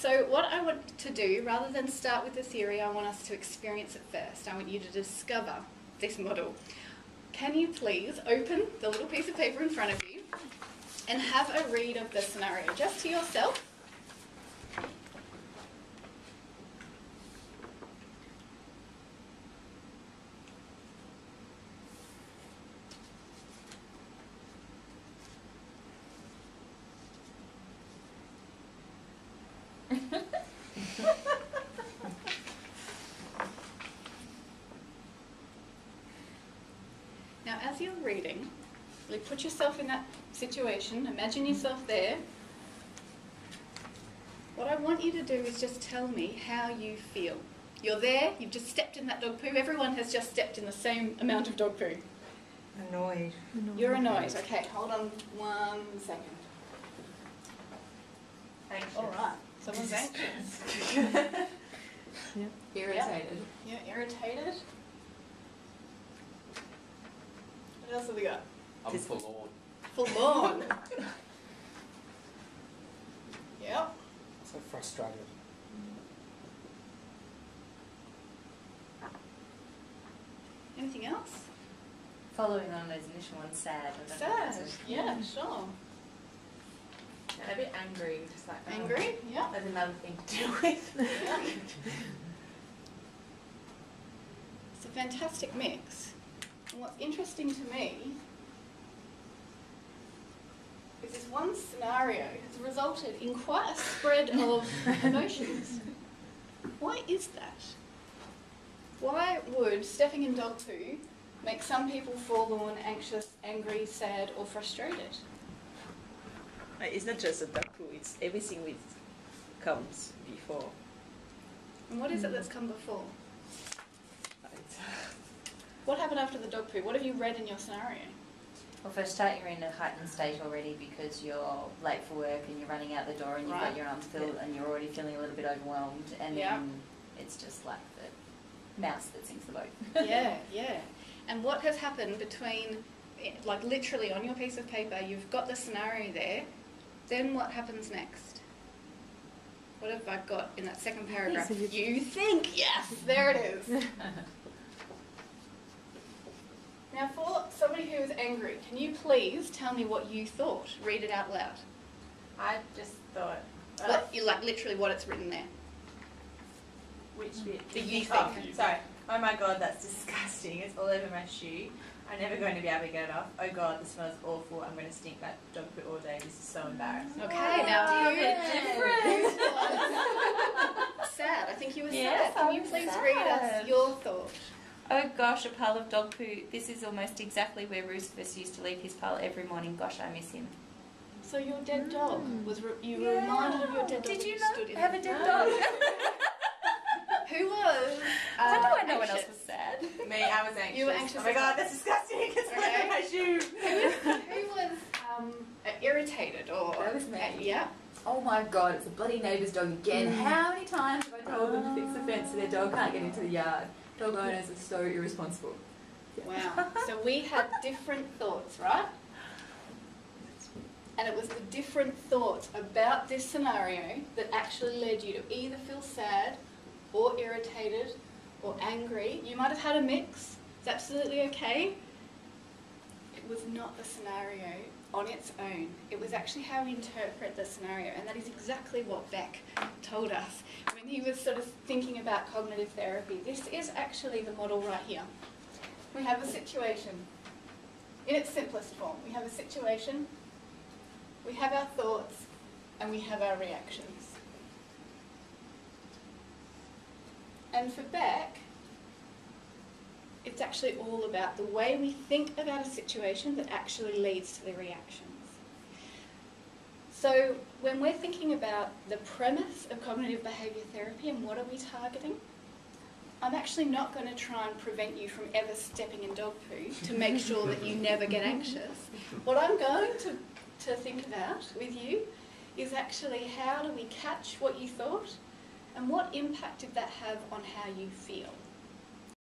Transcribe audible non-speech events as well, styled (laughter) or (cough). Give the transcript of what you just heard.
So what I want to do, rather than start with the theory, I want us to experience it first. I want you to discover this model. Can you please open the little piece of paper in front of you and have a read of the scenario just to yourself? Now, as you're reading, like put yourself in that situation, imagine yourself there. What I want you to do is just tell me how you feel. You're there, you've just stepped in that dog poo, everyone has just stepped in the same amount of dog poo. Annoyed. You're annoyed. Okay, hold on one second. Anxious. All right, someone's (laughs) anxious. yeah. Irritated. Yeah, irritated. What else have we got? I'm Dis- forlorn. Forlorn. (laughs) yep. So frustrated. Anything else? Following on those initial ones, sad. I don't know if Sad. that's a- Yeah, sure. And a bit angry, just like oh, Angry? Yeah. There's another thing to deal with. (laughs) yeah. It's a fantastic mix. And what's interesting to me is this one scenario has resulted in quite a spread of (laughs) emotions. Why is that? Why would stepping in dog poo make some people forlorn, anxious, angry, sad, or frustrated? It's not just a dog poo, it's everything which comes before. And what is it hmm. that's come before? It's- What happened after the dog poo? What have you read in your scenario? Well, first start, you're in a heightened state already because you're late for work and you're running out the door and you've Right. got your arms filled and you're already feeling a little bit overwhelmed. And Yeah. then it's just like the mouse that sinks the boat. (laughs) yeah, (laughs) yeah. And what has happened between, eh, like literally on your piece of paper, you've got the scenario there, then what happens next? What have I got in that second paragraph? You- You think, yes, there it is. (laughs) now, for somebody who is angry, can you please tell me what you thought? Read it out loud. I just thought, uh, What, you like literally what it's written there. which bit? The you Oh, think. sorry. Oh my god, that's disgusting. It's all over my shoe. I'm never going to be able to get it off. Oh god, this smells awful. I'm going to stink that dog poo all day. This is so embarrassing. Okay, now Oh, who, different. sad? I think you were Yes, sad. Can I you was please read us your thought? Oh gosh, a pile of dog poo. This is almost exactly where Rufus used to leave his pile every morning. Gosh, I miss him. So your dead dog was re- you were reminded of your dead dog. Did when you stood in have a dead dog? (laughs) (laughs) Who was? How uh, do I know why no one else was sad? Me, I was anxious. You were anxious Oh my god, that's disgusting. (laughs) It's all Okay. over my shoe. Who was, who was um, uh, irritated or? That was me. uh, yeah. Oh my god, it's a bloody neighbour's dog again. How many times have I told them to fix the fence so their dog can't get into the yard? Dog owners are so irresponsible. Wow. So we had different thoughts, right? And it was the different thoughts about this scenario that actually led you to either feel sad or irritated or angry. You might have had a mix. It's absolutely okay. It was not the scenario on its own. It was actually how we interpret the scenario. And that is exactly what Beck told us when he was sort of thinking about cognitive therapy. This is actually the model right here. We have a situation. In its simplest form, we have a situation, we have our thoughts, and we have our reactions. And for Beck, it's actually all about the way we think about a situation that actually leads to the reactions. So when we're thinking about the premise of cognitive behaviour therapy and what are we targeting, I'm actually not going to try and prevent you from ever stepping in dog poo to make sure that you never get anxious. What I'm going to, to think about with you is actually how do we catch what you thought and what impact did that have on how you feel?